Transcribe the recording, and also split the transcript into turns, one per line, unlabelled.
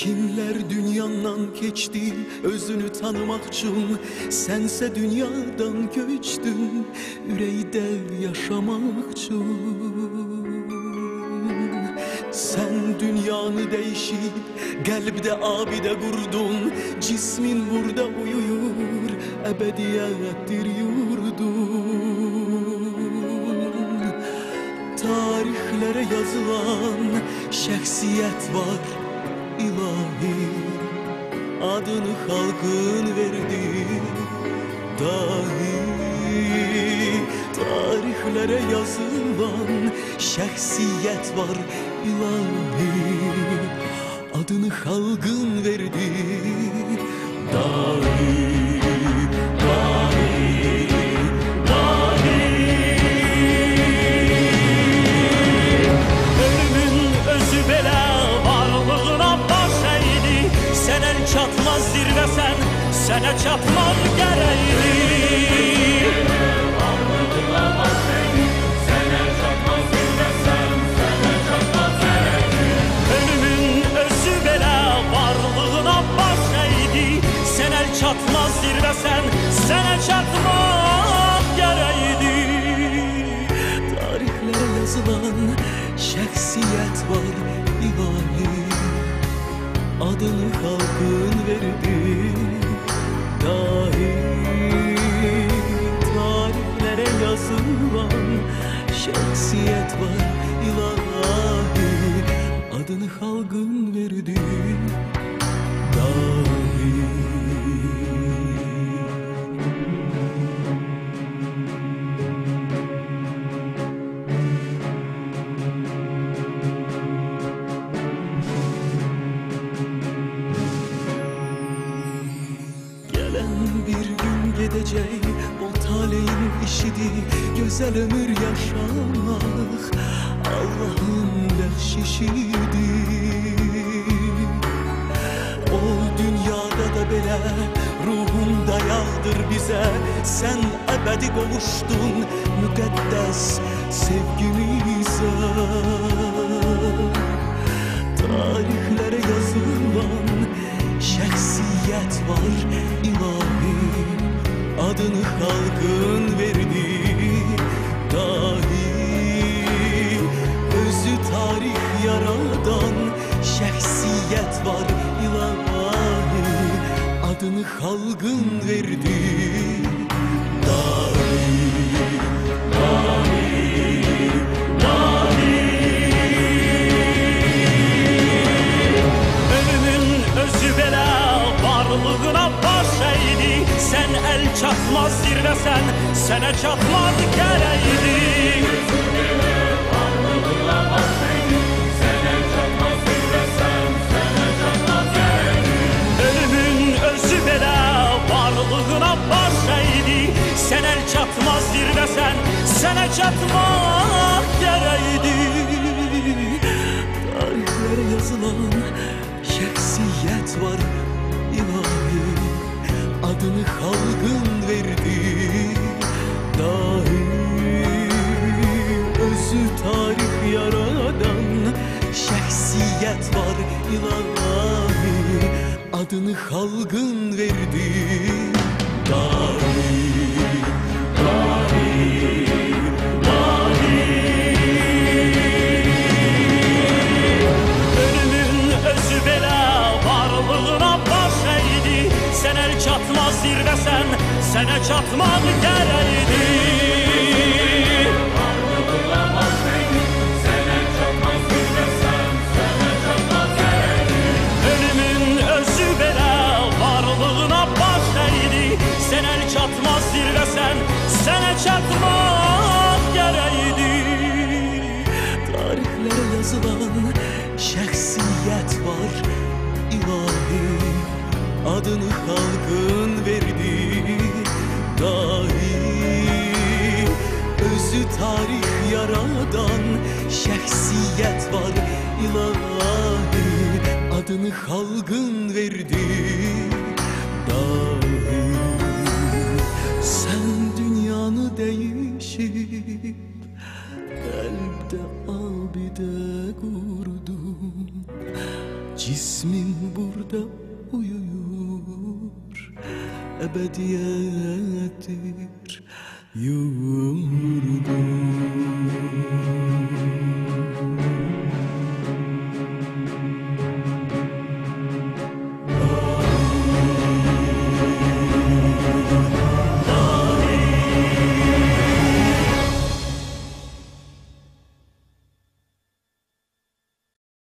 Kimler dünyandan geçti özünü tanımak için? Sense dünyadan göçtün yüreğde yaşamak için Sen dünyanı değişip kalbde abide kurdun. Cismin burada uyuyor ebediyettir yurdun. Tarihlere yazılan şəxsiyyət var ilahi. Adını xalqın verdi dahi Tarihlere yazılan şəxsiyyət var ilahi Adını xalqın verdi. Dahi
Ölümün özü belə varlığına baş əydi Çatmaz zirvəsən, sənə çatmaq gərəkdi
Tarihlere yazılan şəxsiyyət var ilahi Adını xalqın verdi dahi Tarihlere yazılan şəxsiyyət var ilahi Adını xalqın verdi dahi Güzel ömür yaşamak Allah'ın bəxşişidir O dünyada da belə ruhunda yağdır bize. Sen ebedi kavuştun müqəddəs sevgimize. Tarihlere yazılan şəxsiyyət var ilahi Adını xalqın verdi Xalqın verdi. Dahi
Ölümün özü belə varlığına Sən əl çatmaz zirvəsən, sənə çatmaq gərəkdi Ölümün əl çatmaz zirvəsən, sənə çatmaq gərəkdi
Tarihlere yazılan şəxsiyyət var ilahi Adını xalqın verdi. Dahi Özü tarix yaradan şəxsiyyət var ilahi Adını xalqın verdi
Sən əl çatmaz zirvəsən, sənə çatmaq gərəkdi Ölümün
Adını xalqın verdi dahi. Özü tarix yaradan şəxsiyyət var ilahi. Adını halkın verdi dahi. Sen dünyanı değişip Kalpte abide kurdun. Cismin burada Ebediyettir yurdum